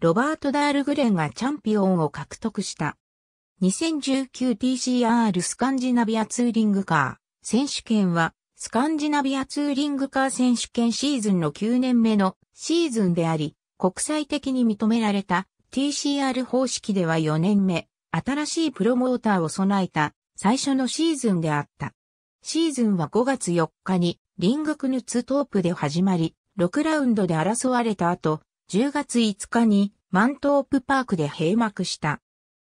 ロバート・ダールグレンがチャンピオンを獲得した。2019TCR スカンジナビアツーリングカー選手権はスカンジナビアツーリングカー選手権シーズンの9年目のシーズンであり、国際的に認められた TCR 方式では4年目、新しいプロモーターを備えた最初のシーズンであった。シーズンは5月4日にリングクヌツトープで始まり、6ラウンドで争われた後、10月5日にマントープパークで閉幕した。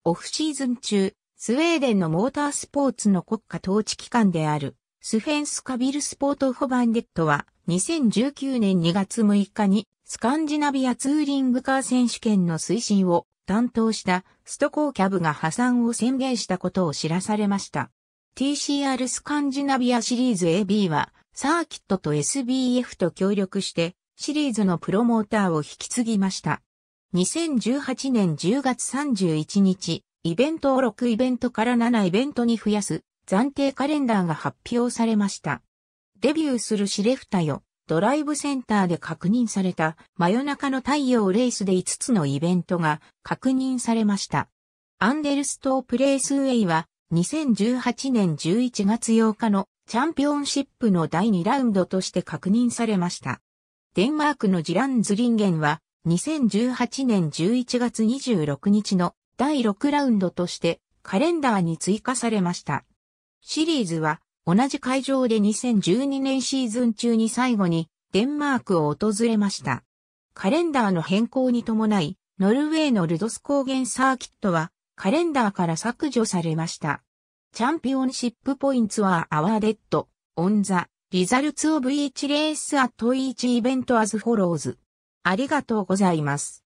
オフシーズン中、スウェーデンのモータースポーツの国家統治機関である、スフェンスカビルスポートフォバンデットは、2019年2月6日に、スカンジナビアツーリングカー選手権の推進を担当したストコーキャブが破産を宣言したことを知らされました。TCR スカンジナビアシリーズ AB は、サーキットと SBF と協力して、シリーズのプロモーターを引き継ぎました。2018年10月31日、イベントを6イベントから7イベントに増やす暫定カレンダーが発表されました。デビューするシレフタよ、ドライブセンターで確認された真夜中の太陽レースで5つのイベントが確認されました。アンデルストープレースウェイは2018年11月8日のチャンピオンシップの第2ラウンドとして確認されました。デンマークのジランズリンゲンは2018年11月26日の第6ラウンドとしてカレンダーに追加されました。シリーズは同じ会場で2012年シーズン中に最後にデンマークを訪れました。カレンダーの変更に伴い、ノルウェーのルドス高原サーキットはカレンダーから削除されました。チャンピオンシップポイントはアワーデッド、オンザ、Results of each race at each event as follows. ありがとうございます。